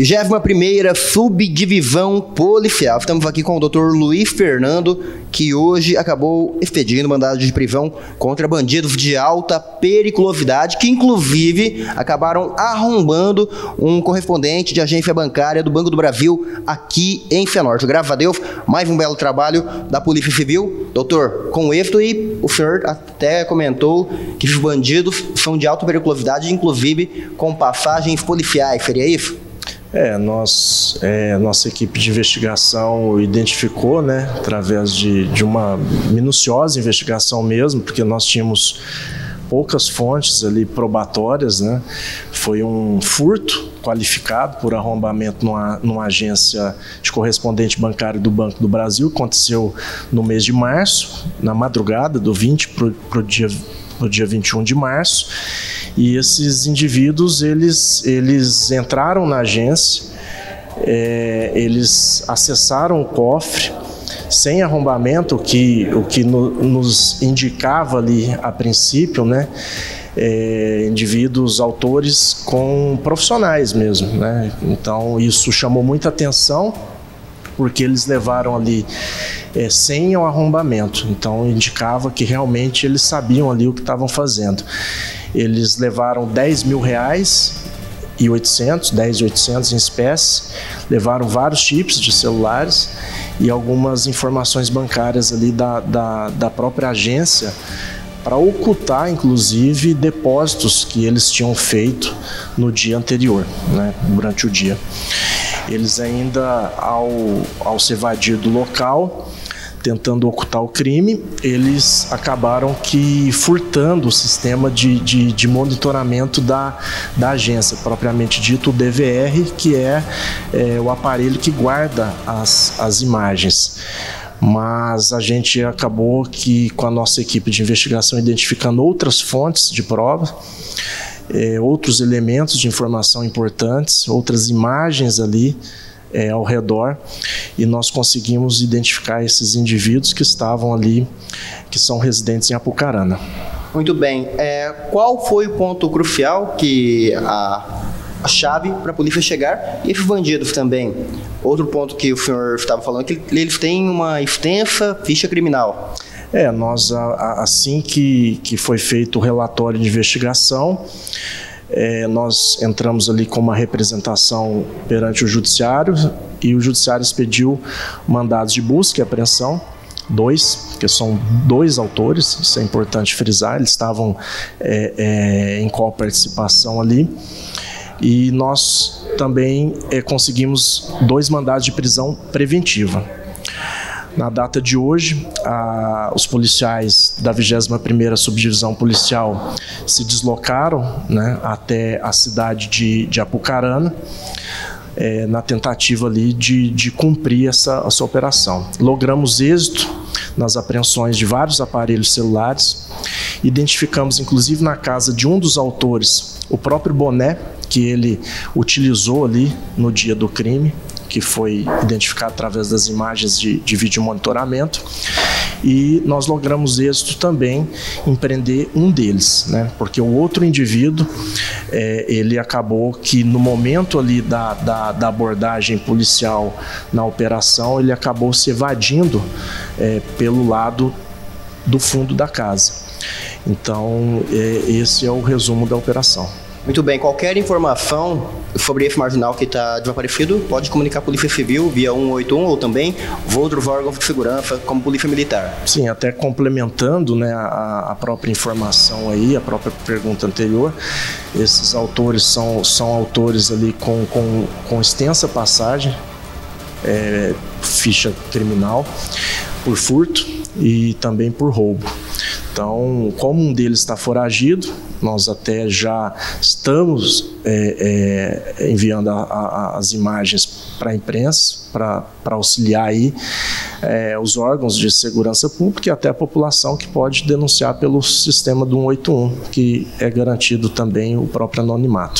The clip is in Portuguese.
21ª Subdivisão Policial. Estamos aqui com o Dr. Luiz Fernando, que hoje acabou expedindo mandado de prisão contra bandidos de alta periculosidade, que inclusive acabaram arrombando um correspondente de agência bancária do Banco do Brasil aqui em Fenorte. Graças a Deus, mais um belo trabalho da Polícia Civil. Doutor, com êxito e o senhor até comentou que os bandidos são de alta periculosidade, inclusive com passagens policiais, seria isso? É, nós, é, nossa equipe de investigação identificou, né, através de, de uma minuciosa investigação mesmo, porque nós tínhamos poucas fontes ali probatórias, né? Foi um furto qualificado por arrombamento numa, numa agência de correspondente bancário do Banco do Brasil, aconteceu no mês de março, na madrugada do 20 para o dia, pro dia 21 de março e esses indivíduos, eles, eles entraram na agência, é, eles acessaram o cofre sem arrombamento, o que, o que no, nos indicava ali a princípio, né? É, indivíduos, autores com profissionais mesmo, né? Então isso chamou muita atenção porque eles levaram ali é, sem o arrombamento. Então indicava que realmente eles sabiam ali o que estavam fazendo. Eles levaram 10 mil reais e 800, 10 e 800 em espécie, levaram vários chips de celulares e algumas informações bancárias ali da, da, da própria agência para ocultar, inclusive, depósitos que eles tinham feito no dia anterior, né, durante o dia. Eles ainda, ao, ao se evadir do local, tentando ocultar o crime, eles acabaram que furtando o sistema de, de, de, monitoramento da, da agência, propriamente dito o DVR, que é, é o aparelho que guarda as, as imagens. Mas a gente acabou que com a nossa equipe de investigação identificando outras fontes de prova, é, outros elementos de informação importantes, outras imagens ali é, ao redor e nós conseguimos identificar esses indivíduos que estavam ali, que são residentes em Apucarana. Muito bem. É, qual foi o ponto crucial que a, a chave para a polícia chegar e esses bandidos também? Outro ponto que o senhor estava falando é que eles têm uma extensa ficha criminal. É, nós assim que, que foi feito o relatório de investigação, é, nós entramos ali com uma representação perante o judiciário e o judiciário expediu mandados de busca e apreensão dois, que são dois autores, isso é importante frisar, eles estavam é, é, em qual participação ali. E nós também é, conseguimos dois mandados de prisão preventiva. Na data de hoje, a, os policiais da 21ª Subdivisão Policial se deslocaram né, até a cidade de, de Apucarana, é, na tentativa ali de, de cumprir essa, essa operação. Logramos êxito nas apreensões de vários aparelhos celulares, identificamos inclusive na casa de um dos autores o próprio boné que ele utilizou ali no dia do crime, que foi identificado através das imagens de, de vídeo monitoramento. E nós logramos êxito também em prender um deles, né? porque o outro indivíduo, é, ele acabou que no momento ali da, da, da, abordagem policial na operação, ele acabou se evadindo é, pelo lado do fundo da casa. Então, é, esse é o resumo da operação. Muito bem, qualquer informação sobre esse marginal que está desaparecido, pode comunicar a Polícia Civil via 181 ou também outros órgãos de segurança, como Polícia Militar. Sim, até complementando né, a, a própria informação aí, a própria pergunta anterior, esses autores são, são autores ali com, com, com extensa passagem, é, ficha criminal, por furto e também por roubo. Então, como um deles está foragido, nós até já estamos é, é, enviando a, a, as imagens para a imprensa, para auxiliar aí é, os órgãos de segurança pública e até a população que pode denunciar pelo sistema do 181, que é garantido também o próprio anonimato.